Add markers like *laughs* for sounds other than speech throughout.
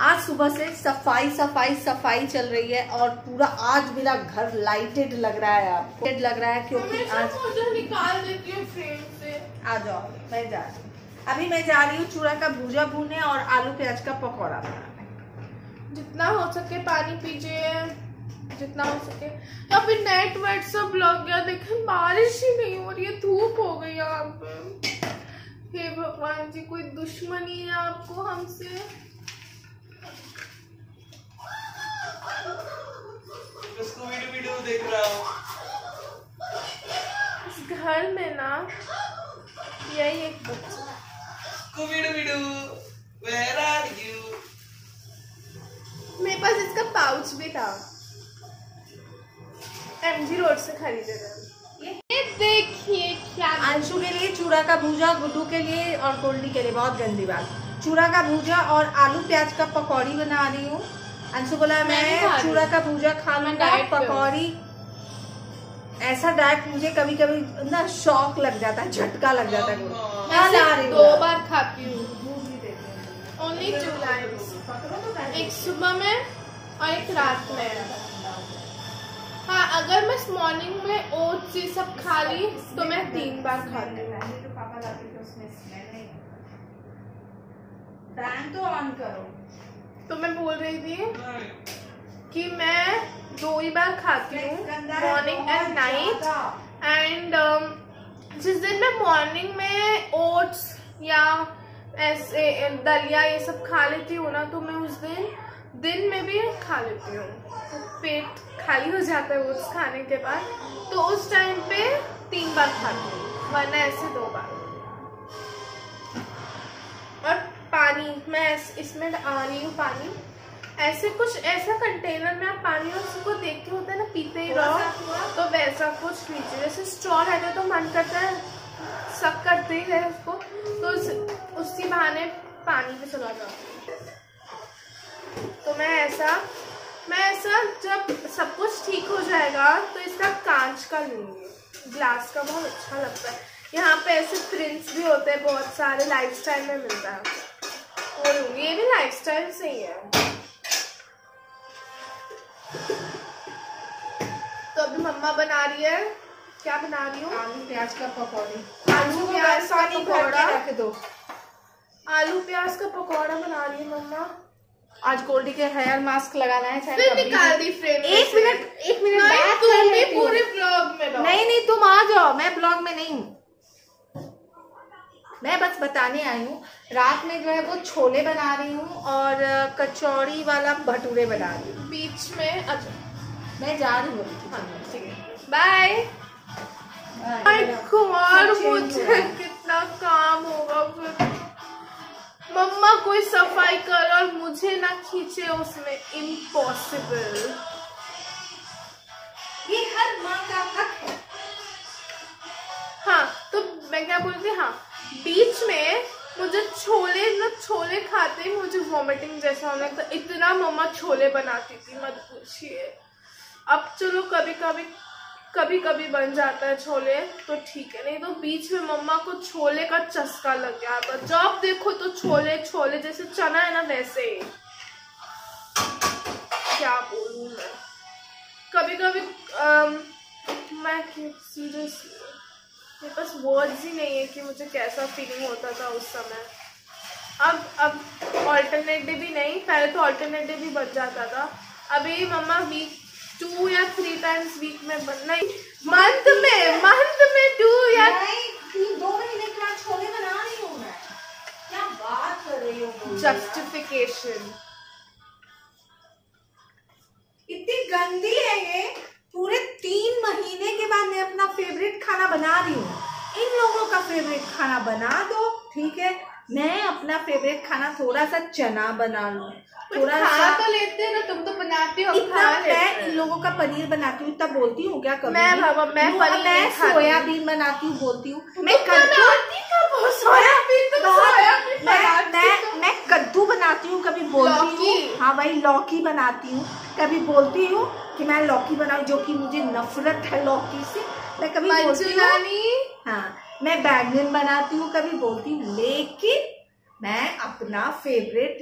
आज सुबह से सफ़ाई सफ़ाई सफ़ाई चल रही है और पूरा आज मेरा घर लाइटेड लग रहा है आपको। लग रहा है क्योंकि आज निकाल देती हूँ फ्रेम से। आ जाओ मैं जा रही हूँ। अभी मैं जा रही हूँ चूड़ा का भूजा भूने और आलू प्याज का पकौड़ा बनाने। जितना हो सके पानी पीजिए जितना हो सके। या फिर नेट वेट सब लग गया देखे बारिश ही नहीं हो रही है धूप हो गई यहाँ पे। हे भगवान जी कोई दुश्मनी है आपको हमसे? वीडियो देख रहा हूँ। इस घर में ना यही एक बच्चा वेयर आर यू मेरे पास इसका पाउच भी था। एमजी रोड से खरीदे थे। ये देखिए क्या अंशु के लिए चूड़ा का भूजा गुड्डू के लिए और गोल्डी के लिए बहुत गंदी बात। चूड़ा का भूजा और आलू प्याज का पकौड़ी बना रही हूँ। अंशु बोला मैं मैं चूड़ा का भूजा खा मैं लूँगा। पकौड़ी ऐसा डाइट मुझे कभी कभी ना शौक लग जाता है झटका लग जाता है मैं हाँ। दो बार खाती हूँ दूध भी देते हैं। ओनली। एक सुबह में और एक रात में हाँ अगर मैं मॉर्निंग में ओट्स ये सब खा ली तो मैं तीन बार खाती हूँ पहले जो पापा लाते थे उसमें स्मेल नहीं फ़ैन तो ऑन करो तो मैं बोल रही थी कि मैं दो ही बार खाती हूँ मॉर्निंग एंड नाइट एंड जिस दिन मैं मॉर्निंग में ओट्स या ऐसे दलिया ये सब खा लेती हूँ ना तो मैं उस दिन दिन में भी खा लेती हूँ। तो पेट खाली हो जाता है ओट्स खाने के बाद। तो उस टाइम पे तीन बार खाती हूँ वरना ऐसे दो बार। पानी मैं इसमें आ रही हूँ पानी। ऐसे कुछ ऐसा कंटेनर में आप पानी और उसको देख के होता है ना पीते ही रहो। तो वैसा कुछ लीजिए। जैसे स्ट्रॉ रहता है तो मन करता है सब करते ही रहे उसको। तो उस, उसी बहाने पानी पे चला जाता तो मैं ऐसा मैं ऐसा जब सब कुछ ठीक हो जाएगा तो इसका कांच का लूँगी। ग्लास का बहुत अच्छा लगता है। यहाँ पे ऐसे प्रिंट्स भी होते हैं बहुत सारे लाइफस्टाइल में मिलता है। लूँगी ये भी लाइफस्टाइल से ही। है तो अभी मम्मा बना रही है। क्या बना रही हूँ? आलू प्याज का पकौड़ी। आलू प्याज के पकौड़ा। रख दो। आलू प्याज का पकौड़ा बना रही है मम्मा। आज गोल्डी के हेयर मास्क लगाना है फिर निकाल दी फ्रेम एक मिनट एक मिनट नहीं बात तुम कर भी लेती हूँ। पूरे ब्लॉग में रहो नहीं नहीं तुम आ जाओ मैं ब्लॉग में नहीं हूँ मैं बस बताने आई हूँ। रात में जो है वो छोले बना रही हूँ और कचौड़ी वाला भटूरे बना रही हूँ। बीच में अच्छा मैं जा रही हूँ। हाँ है। बाय माय गॉड मुझे कितना काम होगा फिर। मम्मा कोई सफ़ाई कर और मुझे ना खींचे उसमें। इम्पॉसिबल ये हर माँ का हक है। हाँ तो मैं क्या बोलती हाँ। बीच में मुझे छोले ना छोले खाते ही मुझे वॉमिटिंग जैसा होने लगता इतना मम्मा छोले बनाती थी मत पूछिए। अब चलो कभी कभी कभी कभी बन जाता है छोले तो ठीक है। नहीं तो बीच में मम्मा को छोले का चस्का लग गया। था जब देखो तो छोले छोले जैसे चना है ना वैसे। क्या बोलूँ मैं? कभी कभी अम, मैं सीरियसली मेरे पास वर्ड्स ही नहीं है कि मुझे कैसा फीलिंग होता था उस समय। अब अब ऑल्टरनेटिव भी नहीं पहले तो ऑल्टरनेटिव भी बच जाता था। अभी मम्मा वीक टू या थ्री टाइम्स वीक में बन नहीं मंथ में मंथ में टू या दो महीने के बाद बना रही हूँ मैं? क्या बात कर रही हो जस्टिफिकेशन इतनी गंदी है ये। पूरे तीन महीने के बाद मैं अपना फेवरेट खाना बना रही हूँ। इन लोगों का फेवरेट खाना बना दो, ठीक है? मैं अपना फेवरेट खाना थोड़ा सा चना बना लूँ। थोड़ा खा सा तो लेते हैं ना तुम तो बनाते हो इतना मैं इन लोगों का पनीर बनाती हूँ इतना बोलती हूँ क्या कभी मैं बाबा, मैं पनीर मैं सोयाबीन बनाती हूँ बोलती हूँ। मैं कद्दू बनाती सोयाबीन सोयाबीन मैं तो- मैं कद्दू बनाती हूँ कभी बोलती हूँ। हाँ भाई लौकी बनाती हूँ। कभी बोलती हूँ कि मैं लौकी बनाऊँ जो कि मुझे नफरत है लौकी से। मैं कभी बोलती हूँ हाँ। मैं बैंगन बनाती हूँ कभी बोलती हूँ लेकिन मैं अपना फेवरेट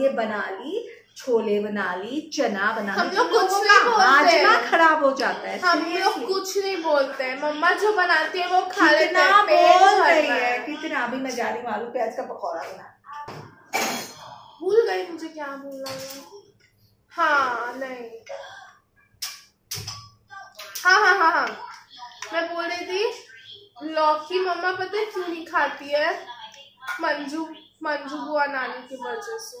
ये बना ली छोले बना ली चना बना हम लोग कुछ नहीं बोलते हैं। खराब हो जाता है हम लोग कुछ नहीं बोलते हैं। मम्मा जो बनाती है वो खा लेते हैं बोल रही है है। कितना अभी मैं जा रही हूँ आलू प्याज का पकौड़ा बना भूल गई मुझे क्या बोलना है। हाँ नहीं। हाँ हाँ हाँ हाँ। मैं बोल रही थी लौकी मम्मा पता है क्यों नहीं खाती है? मंजू मंजू बुआ नानी की वजह से।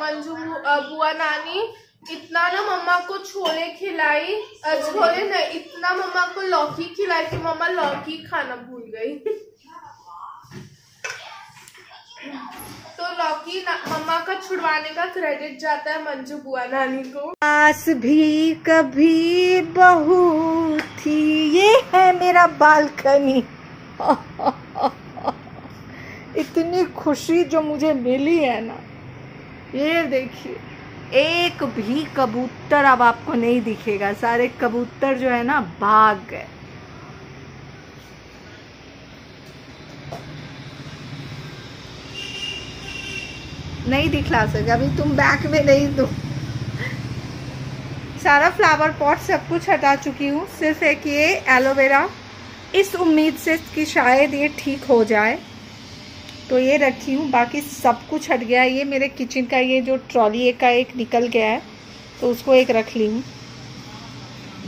मंजू बुआ नानी, इतना ना मम्मा को छोले खिलाई। छोले नहीं, इतना मम्मा को लौकी खिलाई कि मम्मा लौकी खाना भूल गई। लौकी मम्मा का छुड़वाने का क्रेडिट जाता है मंजू बुआ नानी को। पास भी कभी बहू थी, ये है मेरा बालकनी। *laughs* इतनी खुशी जो मुझे मिली है ना, ये देखिए, एक भी कबूतर अब आपको नहीं दिखेगा। सारे कबूतर जो है ना भाग गए नहीं दिखला सके, अभी तुम बैक में नहीं दो। सारा फ्लावर पॉट सब कुछ हटा चुकी हूँ, सिर्फ़ एक ये एलोवेरा इस उम्मीद से कि शायद ये ठीक हो जाए। तो ये रखी हूँ, बाकी सब कुछ हट गया ये मेरे किचन का, ये जो ट्रॉली का एक निकल गया है तो उसको एक रख ली हूँ।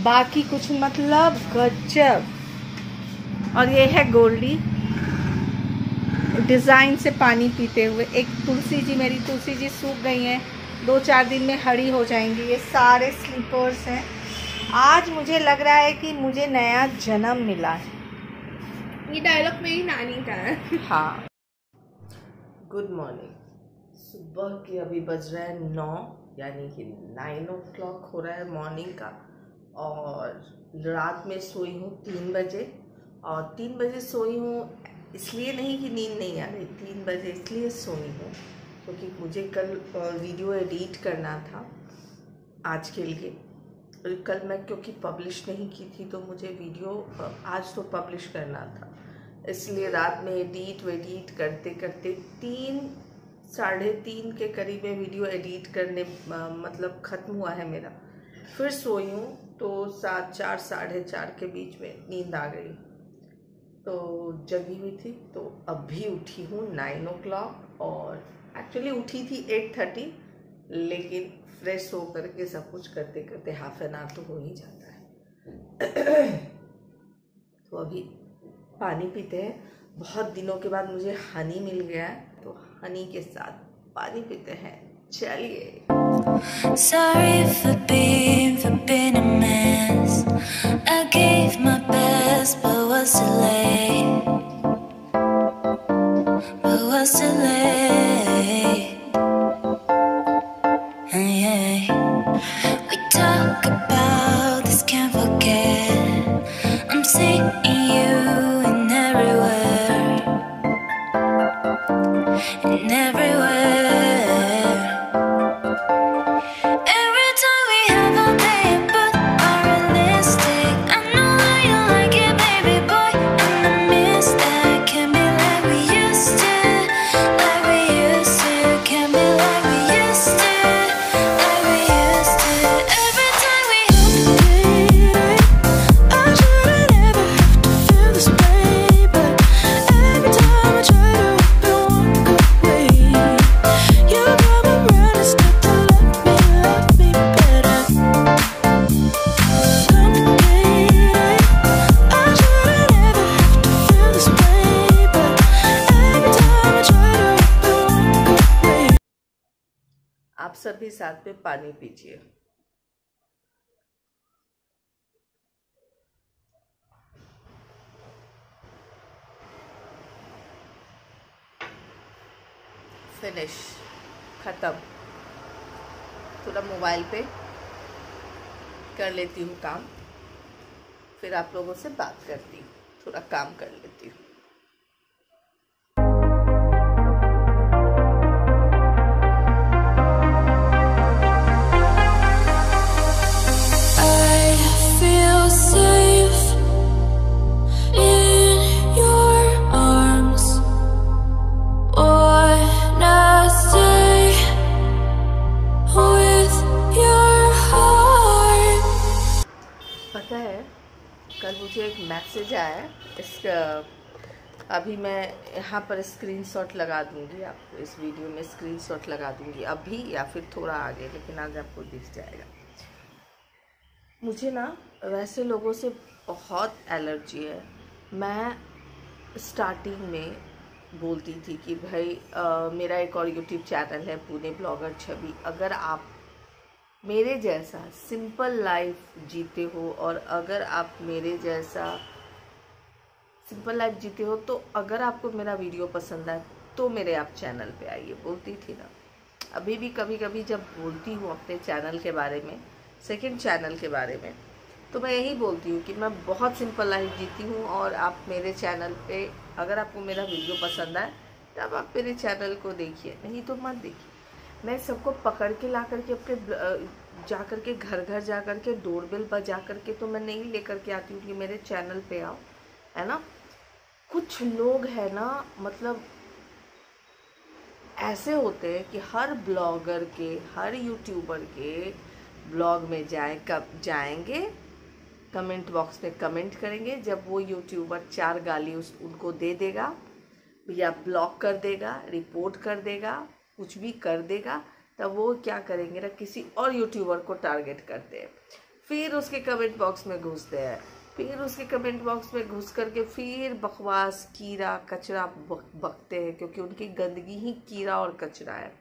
बाकी कुछ मतलब गजब। और ये है गोल्डी। डिज़ाइन से पानी पीते हुए। एक तुलसी जी मेरी तुलसी जी सूख गई हैं। दो चार दिन में हरी हो जाएँगी। ये सारे स्लीपर्स हैं। आज मुझे लग रहा है कि मुझे नया जन्म मिला है। ये डायलॉग मेरी नानी का है। हाँ। गुड मॉर्निंग सुबह के अभी बज रहा है नौ यानी कि नाइन ओ क्लॉक हो रहा है मॉर्निंग का। और रात में सोई हूँ तीन बजे। और तीन बजे सोई हूँ इसलिए नहीं कि नींद नहीं आ रही, तीन बजे इसलिए सोई हूँ, क्योंकि तो मुझे कल वीडियो एडिट करना था आज के लिए। और कल मैं, क्योंकि पब्लिश नहीं की थी तो मुझे वीडियो आज तो पब्लिश करना था। इसलिए रात में एडिट वेडिट करते करते तीन, साढ़े तीन के करीब में वीडियो एडिट करने मतलब ख़त्म हुआ है मेरा। फिर सोई हूँ तो सात, चार, साढ़े चार के बीच में नींद आ गई। तो जगी हुई थी तो अभी उठी हूँ नाइन ओ क्लॉक और एक्चुअली उठी थी एट थर्टी लेकिन फ्रेश हो करके सब कुछ करते करते हाफ़ एन आवर तो हो ही जाता है। *clears throat* तो अभी पानी पीते हैं। बहुत दिनों के बाद मुझे हनी मिल गया है तो हनी के साथ पानी पीते हैं। चलिए। Sorry for being, for being a mess. I everywhere. सभी साथ में पानी पीजिए। फिनिश ख़त्म। थोड़ा मोबाइल पे कर लेती हूँ काम। फिर आप लोगों से बात करती हूँ। थोड़ा काम कर लेती हूँ। आया है इसका अभी मैं यहाँ पर स्क्रीनशॉट लगा दूँगी आपको इस वीडियो में स्क्रीनशॉट लगा दूँगी अभी या फिर थोड़ा आगे लेकिन आज आपको दिख जाएगा। मुझे ना वैसे लोगों से बहुत एलर्जी है। मैं स्टार्टिंग में बोलती थी कि भाई अ, मेरा एक और यूट्यूब चैनल है पुणे ब्लॉगर छवि अगर आप मेरे जैसा सिंपल लाइफ जीते हो और अगर आप मेरे जैसा सिंपल लाइफ जीते हो तो अगर आपको मेरा वीडियो पसंद आए तो मेरे आप चैनल पे आइए, बोलती थी ना। अभी भी कभी कभी जब बोलती हूँ अपने चैनल के बारे में सेकंड चैनल के बारे में तो मैं यही बोलती हूँ कि मैं बहुत सिंपल लाइफ जीती हूँ और आप मेरे चैनल पे, अगर आपको मेरा वीडियो पसंद आए तब आप मेरे चैनल को देखिए, नहीं तो मत देखिए। मैं सबको पकड़ के ला करके अपने जा कर के घर घर जा कर के डोरबेल बजा करके तो मैं नहीं लेकर के आती हूँ कि मेरे चैनल पे आओ। है ना? कुछ लोग है ना मतलब ऐसे होते हैं कि हर ब्लॉगर के, हर यूट्यूबर के ब्लॉग में जाए, कब जाएँगे, कमेंट बॉक्स में कमेंट करेंगे, जब वो यूट्यूबर चार गाली उस, उनको दे देगा, या ब्लॉक कर देगा, रिपोर्ट कर देगा, कुछ भी कर देगा, तब वो क्या करेंगे ना, किसी और यूट्यूबर को टारगेट करते हैं। फिर उसके कमेंट बॉक्स में घुसते हैं। फिर उसके कमेंट बॉक्स में घुस करके फिर बकवास कीड़ा कचरा बक, बकते हैं क्योंकि उनकी गंदगी ही कीड़ा और कचरा है।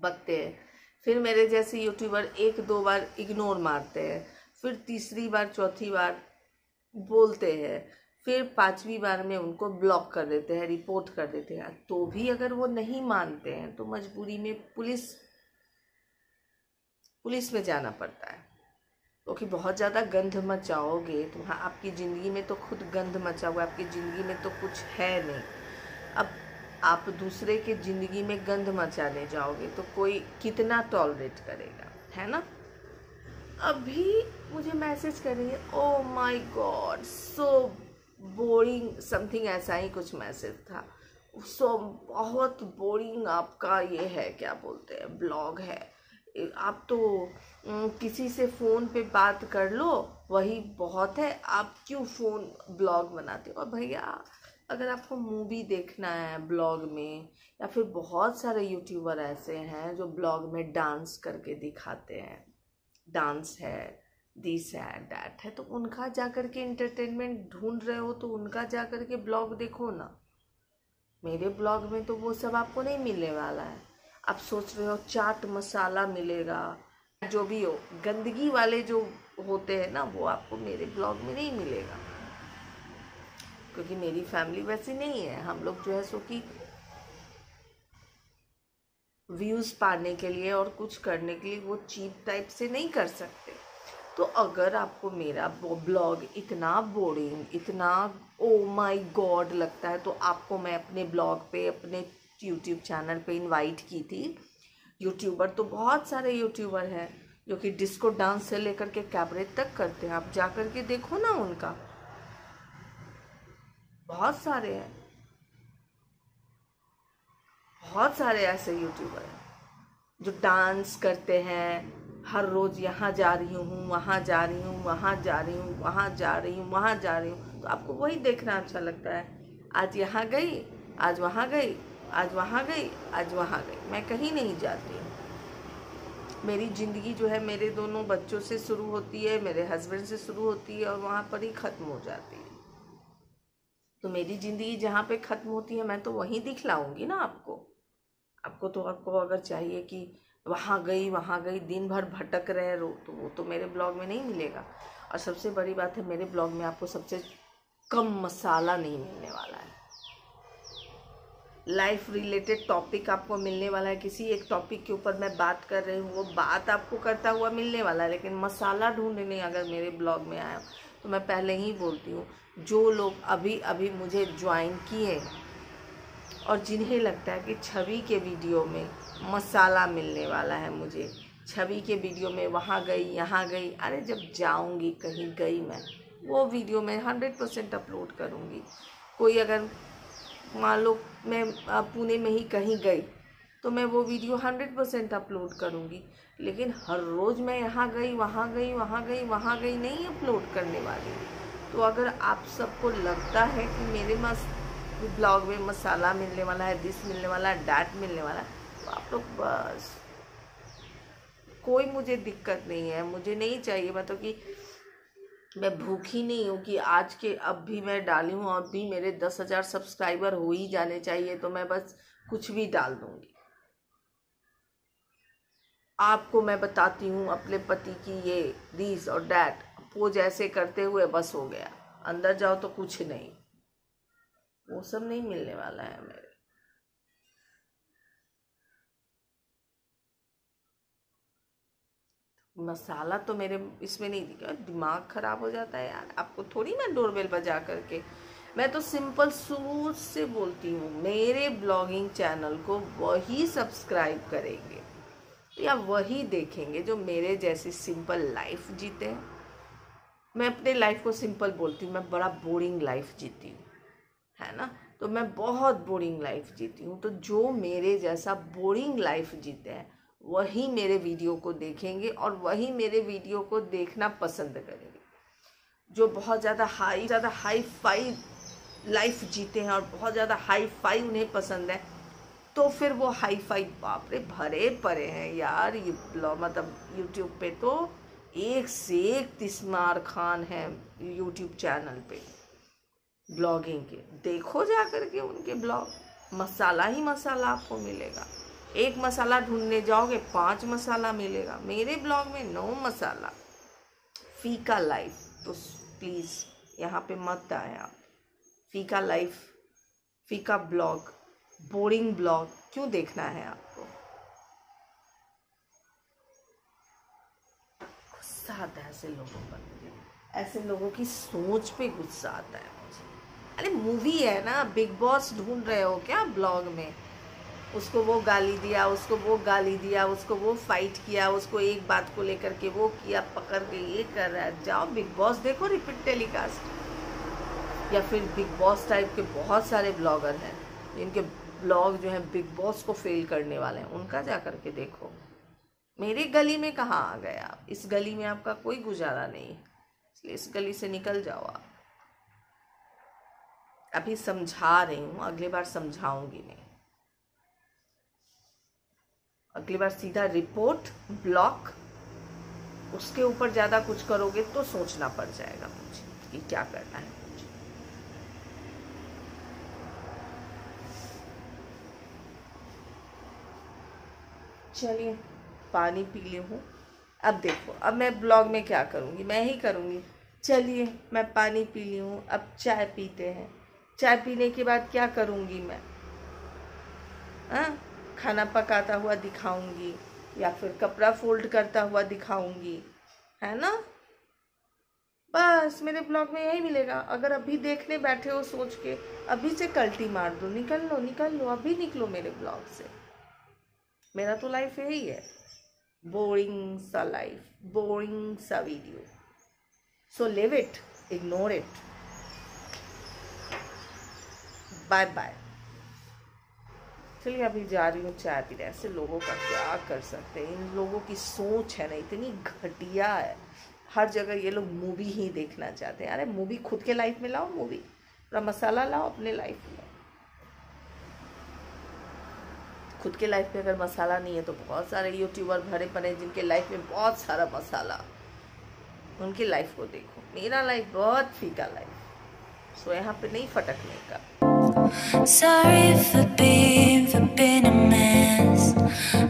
बकते हैं। फिर मेरे जैसे यूट्यूबर एक दो बार इग्नोर मारते हैं। फिर तीसरी बार चौथी बार बोलते हैं। फिर पांचवी बार में उनको ब्लॉक कर देते हैं रिपोर्ट कर देते हैं। तो भी अगर वो नहीं मानते हैं तो मजबूरी में पुलिस पुलिस में जाना पड़ता है। क्योंकि बहुत ज़्यादा गंध मचाओगे तो हाँ आपकी ज़िंदगी में तो खुद गंध मचा हुआ आपकी ज़िंदगी में तो कुछ है नहीं। अब आप दूसरे के ज़िंदगी में गंध मचाने जाओगे तो कोई कितना टॉलरेट करेगा है ना? अभी मुझे मैसेज कर रही है ओ my god so boring something ऐसा ही कुछ मैसेज था। सो so, बहुत बोरिंग आपका ये है क्या बोलते हैं ब्लॉग है। आप तो किसी से फ़ोन पे बात कर लो, वही बहुत है। आप क्यों फ़ोन ब्लॉग बनाते हो? और भैया, अगर आपको मूवी देखना है ब्लॉग में, या फिर बहुत सारे यूट्यूबर ऐसे हैं जो ब्लॉग में डांस करके दिखाते हैं, डांस है दिस है डैट है तो उनका जा कर के इंटरटेनमेंट ढूंढ रहे हो तो उनका जा कर के ब्लॉग देखो ना। मेरे ब्लॉग में तो वो सब आपको नहीं मिलने वाला है। आप सोच रहे हो चाट मसाला मिलेगा जो भी हो, गंदगी वाले जो होते हैं ना, वो आपको मेरे ब्लॉग में नहीं मिलेगा। क्योंकि मेरी फैमिली वैसी नहीं है। हम लोग जो है सो कि व्यूज़ पाने के लिए और कुछ करने के लिए वो चीप टाइप से नहीं कर सकते। तो अगर आपको मेरा ब्लॉग इतना बोरिंग इतना ओ माय गॉड लगता है तो आपको मैं अपने ब्लॉग पे, अपने यूट्यूब चैनल पे इनवाइट की थी। यूट्यूबर तो बहुत सारे यूट्यूबर हैं जो कि डिस्को डांस से लेकर के कैबरेट तक करते हैं। आप जा कर के देखो ना उनका। बहुत सारे हैं। बहुत सारे ऐसे यूट्यूबर हैं जो डांस करते हैं। हर रोज़ यहाँ जा रही हूँ, वहाँ जा रही हूँ, वहाँ जा रही हूँ, वहाँ जा रही हूँ, वहाँ जा रही हूँ। तो आपको वही देखना अच्छा लगता है। आज यहाँ गई, आज वहाँ गई। आज वहाँ गई, आज वहाँ गई। मैं कहीं नहीं जाती। हूँ मेरी ज़िंदगी जो है, मेरे दोनों बच्चों से शुरू होती है, मेरे हस्बैंड से शुरू होती है और वहाँ पर ही ख़त्म हो जाती है। तो मेरी ज़िंदगी जहाँ पे ख़त्म होती है, मैं तो वहीं दिखलाऊँगी ना आपको। आपको तो आपको अगर चाहिए कि वहाँ गई वहाँ गई, दिन भर भटक रहे रो तो वो तो मेरे ब्लॉग में नहीं मिलेगा। और सबसे बड़ी बात है, मेरे ब्लॉग में आपको सबसे कम मसाला नहीं मिलने वाला है। लाइफ रिलेटेड टॉपिक आपको मिलने वाला है, किसी एक टॉपिक के ऊपर मैं बात कर रही हूँ, वो बात आपको करता हुआ मिलने वाला है, लेकिन मसाला ढूँढने अगर मेरे ब्लॉग में आया तो मैं पहले ही बोलती हूँ, जो लोग अभी अभी मुझे ज्वाइन किए और जिन्हें लगता है कि छवि के वीडियो में मसाला मिलने वाला है मुझे, छवि के वीडियो में वहाँ गई, यहाँ गई, अरे जब जाऊँगी, कहीं गई मैं, वो वीडियो मैं हंड्रेड परसेंट अपलोड करूँगी। कोई अगर मान लो मैं पुणे में ही कहीं गई तो मैं वो वीडियो हंड्रेड परसेंट अपलोड करूँगी। लेकिन हर रोज़ मैं यहाँ गई, वहाँ गई वहाँ गई वहाँ गई, नहीं अपलोड करने वाली। तो अगर आप सबको लगता है कि मेरे मस, ब्लॉग में मसाला मिलने वाला है दिस मिलने वाला है डैट मिलने वाला है तो आप लोग बस, कोई मुझे दिक्कत नहीं है। मुझे नहीं चाहिए मतलब कि मैं भूखी नहीं हूँ कि आज के, अब भी मैं डाली हूँ, अब भी मेरे दस हज़ार सब्सक्राइबर हो ही जाने चाहिए तो मैं बस कुछ भी डाल दूँगी। आपको मैं बताती हूँ अपने पति की ये दिस और डैट पोज ऐसे करते हुए बस हो गया। अंदर जाओ तो कुछ नहीं। वो सब नहीं मिलने वाला है मेरे। मसाला तो मेरे इसमें नहीं दिखा, दिमाग खराब हो जाता है यार। आपको थोड़ी मैं डोरबेल बजा करके। मैं तो सिंपल सोच से बोलती हूँ, मेरे ब्लॉगिंग चैनल को वही सब्सक्राइब करेंगे। या वही देखेंगे जो मेरे जैसी सिंपल लाइफ जीते हैं। मैं अपने लाइफ को सिंपल बोलती हूँ, मैं बड़ा बोरिंग लाइफ जीती हूँ, है ना? तो मैं बहुत बोरिंग लाइफ जीती हूँ। तो जो मेरे जैसा बोरिंग लाइफ जीते हैं वही मेरे वीडियो को देखेंगे और वही मेरे वीडियो को देखना पसंद करेंगे। जो बहुत ज़्यादा हाई ज़्यादा हाई फाई लाइफ जीते हैं और बहुत ज़्यादा हाई फाई उन्हें पसंद है तो फिर वो हाई फाई बाप रे, भरे पड़े हैं यार। ये मतलब यूट्यूब पे तो एक से एक तिस्मार खान है यूट्यूब चैनल पे। ब्लॉगिंग के। देखो जा करके उनके ब्लॉग मसाला ही मसाला आपको मिलेगा। एक मसाला ढूँढने जाओगे, पाँच मसाला मिलेगा। मेरे ब्लॉग में नौ मसाला। फीका लाइफ। तो प्लीज़ यहाँ पे मत आए आप। फीका लाइफ, फीका ब्लॉग, बोरिंग ब्लॉग, क्यों देखना है आपको? गुस्सा आता है ऐसे लोगों पर ऐसे लोगों की सोच पे गुस्सा आता है मुझे। अरे मूवी है ना बिग बॉस ढूंढ रहे हो क्या ब्लॉग में? उसको वो गाली दिया, उसको वो गाली दिया, उसको वो फाइट किया, उसको एक बात को लेकर के वो किया, पकड़ के ये कर रहा है। जाओ बिग बॉस देखो रिपीट टेलीकास्ट या फिर बिग बॉस टाइप के बहुत सारे ब्लॉगर हैं, जिनके ब्लॉग जो है बिग बॉस को फेल करने वाले हैं, उनका जा कर के देखो। मेरी गली में कहाँ आ गए आप? इस गली में आपका कोई गुजारा नहीं। इसलिए इस गली से निकल जाओ आप। अभी समझा रही हूँ, अगली बार समझाऊँगी नहीं अगली बार सीधा रिपोर्ट ब्लॉक, उसके ऊपर ज़्यादा कुछ करोगे तो सोचना पड़ जाएगा मुझे कि क्या करना है मुझे। चलिए, पानी पी ली हूँ। अब देखो, अब मैं ब्लॉग में क्या करूँगी? मैं ही करूँगी। चलिए, मैं पानी पी ली हूँ, अब चाय पीते हैं। चाय पीने के बाद क्या करूँगी मैं? हाँ? खाना पकाता हुआ दिखाऊँगी, या फिर कपड़ा फोल्ड करता हुआ दिखाऊँगी, है ना? बस, मेरे ब्लॉग में यही मिलेगा। अगर अभी देखने बैठे हो सोच के, अभी से कल्टी मार दो, निकल लो निकल लो, अभी निकलो मेरे ब्लॉग से। मेरा तो लाइफ यही है। बोरिंग सा लाइफ बोरिंग सा video so leave it ignore it bye bye चलिए अभी जा रही हूँ चाय पीने। ऐसे लोगों का क्या कर सकते हैं? इन लोगों की सोच है ना, इतनी घटिया है। हर जगह ये लोग मूवी ही देखना चाहते हैं। अरे मूवी खुद के लाइफ में लाओ मूवी पूरा मसाला लाओ, अपने लाइफ में। खुद के लाइफ में अगर मसाला नहीं है तो बहुत सारे यूट्यूबर भरे पड़े जिनके लाइफ में बहुत सारा मसाला। उनकी लाइफ को देखो। मेरा लाइफ बहुत फीका लाइफ सो यहाँ पे नहीं फटकने का। Sorry for being, for being a mess.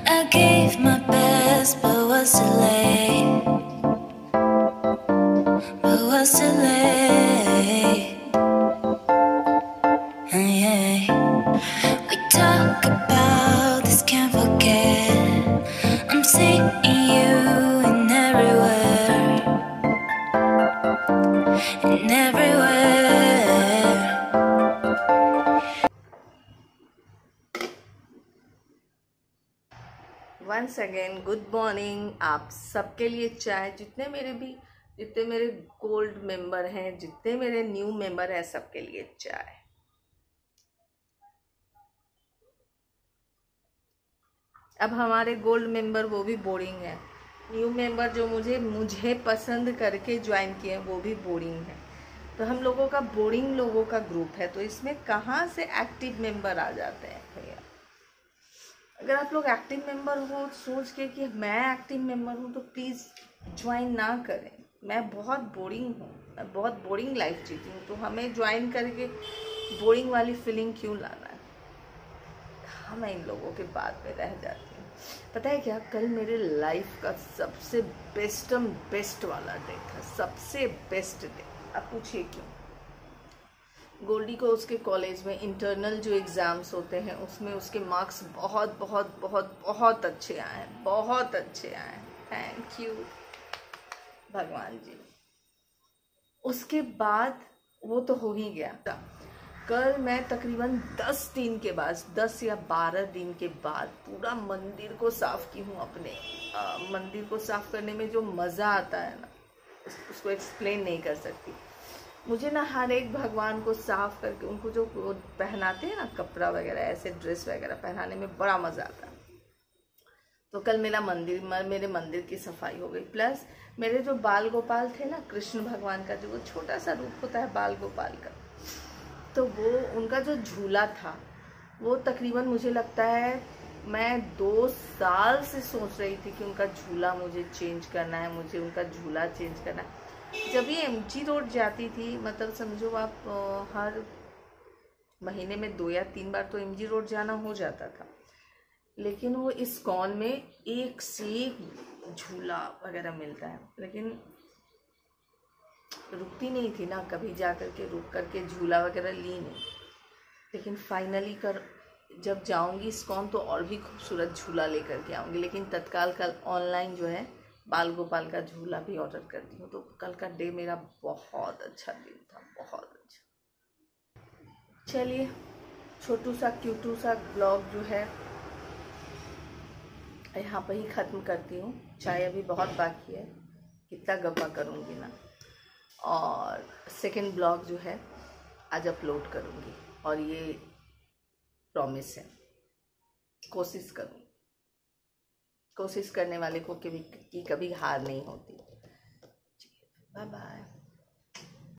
I gave my best, but was too late. आप सबके लिए चाय जितने मेरे भी, जितने मेरे गोल्ड मेंबर हैं, जितने मेरे न्यू मेंबर हैं, सबके लिए चाय अब हमारे गोल्ड मेंबर वो भी बोरिंग है। न्यू मेंबर जो मुझे मुझे पसंद करके ज्वाइन किए हैं, वो भी बोरिंग है। तो हम लोगों का बोरिंग लोगों का ग्रुप है तो इसमें कहाँ से एक्टिव मेंबर आ जाते हैं? भैया अगर आप लोग एक्टिव मेंबर हो, सोच के कि मैं एक्टिव मेंबर हूँ तो प्लीज़ ज्वाइन ना करें। मैं बहुत बोरिंग हूँ। मैं बहुत बोरिंग लाइफ जीती हूँ। तो हमें ज्वाइन करके बोरिंग वाली फीलिंग क्यों लाना है? हाँ मैं इन लोगों के बाद में रह जाती हूँ? पता है क्या? कल मेरे लाइफ का सबसे बेस्टम बेस्ट वाला डे था। सबसे बेस्ट डे आप पूछिए क्यों? गोल्डी को उसके कॉलेज में इंटरनल जो एग्ज़ाम्स होते हैं उसमें उसके मार्क्स बहुत बहुत बहुत बहुत अच्छे आए हैं बहुत अच्छे आए हैं। थैंक यू भगवान जी। उसके बाद वो तो हो ही गया। कल मैं तकरीबन दस दिन के बाद दस या बारह दिन के बाद पूरा मंदिर को साफ़ की हूँ अपने। आ, मंदिर को साफ़ करने में जो मज़ा आता है ना उस- उसको एक्सप्लेन नहीं कर सकती। मुझे ना हर एक भगवान को साफ़ करके, उनको जो पहनाते हैं ना, कपड़ा वगैरह, ऐसे ड्रेस वगैरह पहनाने में बड़ा मज़ा आता है। तो कल मेरा मंदिर मेरे मंदिर की सफ़ाई हो गई। प्लस मेरे जो बाल गोपाल थे ना, कृष्ण भगवान का, जो वो छोटा सा रूप होता है बाल गोपाल का तो वो, उनका जो झूला था, वो तकरीबन मुझे लगता है, मैं दो साल से सोच रही थी कि उनका झूला मुझे चेंज करना है, मुझे उनका झूला चेंज करना है। जब ये एम जी रोड जाती थी मतलब समझो आप हर महीने में दो या तीन बार तो एम जी रोड जाना हो जाता था। लेकिन वो इस कॉन में एक से एक झूला वगैरह मिलता है। लेकिन रुकती नहीं थी ना, कभी जा कर के रुक कर के झूला वगैरह ली नहीं। लेकिन फाइनली कर, जब जाऊँगी इस्कॉन तो और भी खूबसूरत झूला लेकर के आऊँगी। लेकिन तत्काल कल ऑनलाइन जो है बाल गोपाल का झूला भी ऑर्डर करती हूँ तो कल का डे मेरा बहुत अच्छा दिन था, बहुत अच्छा। चलिए, छोटू सा, क्यूटू सा ब्लॉग जो है, यहाँ पर ही ख़त्म करती हूँ। चाय अभी बहुत बाकी है, कितना गप्पा करूँगी ना। और सेकंड ब्लॉग जो है, आज अपलोड करूँगी, और ये प्रॉमिस है, कोशिश करूँगी। कोशिश करने वाले को कभी की कभी हार नहीं होती। Bye bye